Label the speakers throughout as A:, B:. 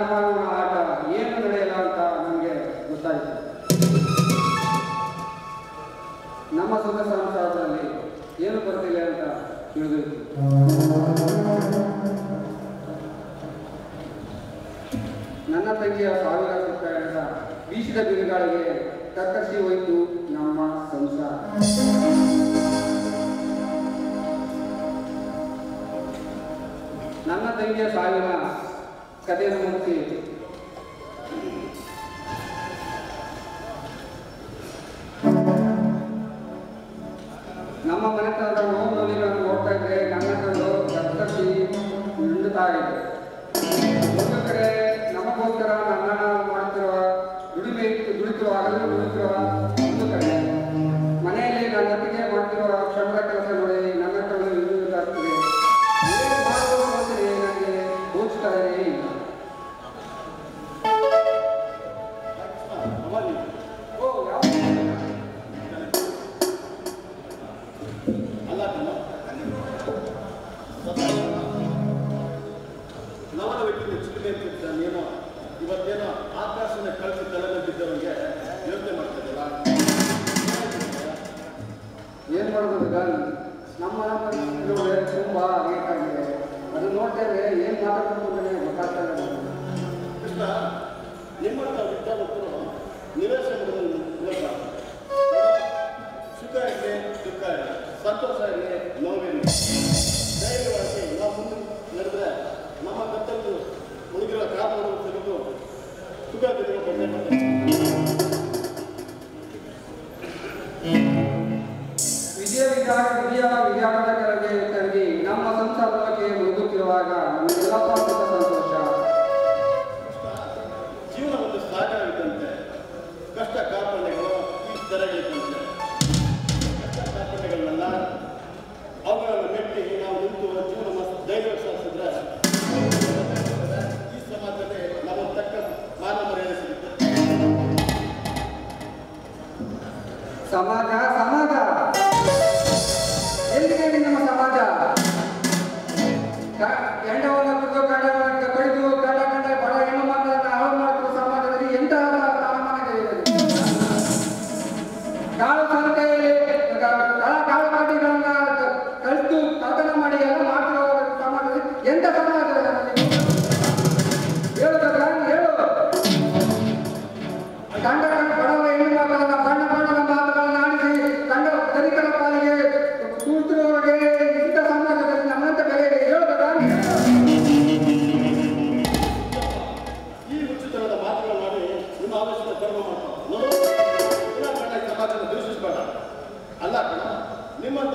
A: ರಣಮಾಡುವ ಆಟ ಏನು ನಡೆಯಲ್ಲ ಅಂತ ನಮಗೆ ಗೊತ್ತಾಯಿತು. ನಮ್ಮ ಸುಖ ಸಂಸಾರದಲ್ಲಿ ಏನು ಬರ್ತಿಲ್ಲ ಅಂತ ತಿಳಿದಿತ್ತು ನನ್ನ ತಂಗಿಯ ಸಾವಿರ ರೂಪಾಯಿಗಳ ಬೀಸಿದ ಬಿರುಗಾಳಿಗೆ ಕತ್ತರಿಸಿ ಹೋಯಿತು ನಮ್ಮ ಸಂಸಾರ ನನ್ನ ತಂಗಿಯ ಸಾವಿನ ಮುಗಿಸಿ ನಮ್ಮ ಮನೆತನದ ನೋವು ನೋವಿಗಳನ್ನು ನೋಡ್ತಾ ಇದ್ರೆ ನನ್ನ ಕಣ್ಣು ಕತ್ತರಿಸಿ ಇದೆ ಒಂದು ಕಡೆ ನಮಗೋಸ್ಕರ ನನ್ನ ಮಾಡುತ್ತಿರುವ ದುಡಿಮೆ ದುಡಿತಿರುವ ಹಗಲು ದುಡಿತಿರುವ ಒಂದು ಕಡೆ. ಮನೆಯಲ್ಲಿ ನನ್ನ ಜೊತೆಗೆ ಮಾಡ್ತಿರುವ ಶ್ರಮದ ಕೆಲಸ
B: ಆಕಾಶನ ಕಳಿಸಿ ತಲೆ ಮೇಲೆ ಬಿದ್ದವರಿಗೆ ಯೋಚನೆ ಮಾಡ್ತಿದ್ದಲ್ಲ
A: ಏನು ಮಾಡೋದು ಗನ್ ನಮ್ಮ ತುಂಬಾ ಬೇಕಾಗಿದೆ. ಅದು ನೋಡ್ತಾ ಏನು ಅಂತಾನೆ ಗೊತ್ತಾಗ್ತಾ ಇಲ್ಲ.
B: ಕೃಷ್ಣ ನಿಮ್ಮಂತ ವಿದ್ಯಾವಂತರು ಸುಲಭ ಸುಖ ಇರಲಿ ದುಃಖ ಇರಲಿ ಸಂತೋಷ ಇರಲಿ ನೋವಿರಲಿ ಧೈರ್ಯವಾಗಿ ಸುಖ ದಿನಗಳು ಬಂದೇ ಬರ್ತಾರೆ.
A: ವಿಜಯ ವಿಧಾನ ವಿಜಯ ವಿಧಾನದ ಕೆಳಗೆ ಕರಗಿ ನಮ್ಮ ಸಂಸಾರಕ್ಕೆ ಮುಳುಗುತ್ತಿರುವಾಗ ಸಮಾಜ ಸಮಾಜ. ಎಲ್ಲಿಗೆ ನಮ್ಮ ಸಮಾಜ? ಹೆಂಡವನ್ನು ಕುಡಿದು ಗಂಡವನ್ನು ಕಡಿದು ಗಂಡ ಗಂಡ ಬಡ ಹೆಣ್ಣು ಮಕ್ಕಳನ್ನ ಹಾಳು ಮಾಡುತ್ತಿರುವ ಸಮಾಜದಲ್ಲಿ ಎಂತಹ ತಾಪಮಾನಗಳಿವೆ ಕಾಳು ಸಂತೆಯಲ್ಲಿ ಕಳ ಕಡ್ಡಿಗಳನ್ನ ಕಳಿತು ಕಳ್ತನ ಮಾಡಿ ಎಲ್ಲ ಮಾಡ್ತಿರೋ ಸಮಾಜದಲ್ಲಿ ಎಂತ ಸಮಾಜ?
B: ನಿಮ್ಮ ಧರ್ಮ ಮಾಡ್ತಾರೆ ದೂಷಿಸಬೇಡ. ಅಲ್ಲ ಕಣ ನಿಮ್ಮಂತ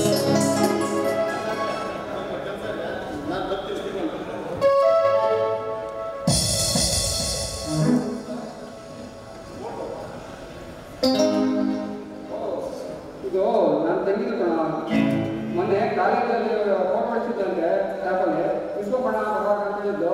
B: ಇದು
A: ನನ್ನ ತಂಗಿದು ಕಣ. ಮೊನ್ನೆ ಕಾಲೇಜಲ್ಲಿ ಫೋಟೋ ಮಾಡಿಸಿದ್ದಂತೆ ಸ್ಟಾಫಲ್ಲಿ ವಿಶ್ವ ಬಣ್ಣ ಅಂತ ಹೇಳಿದ್ದು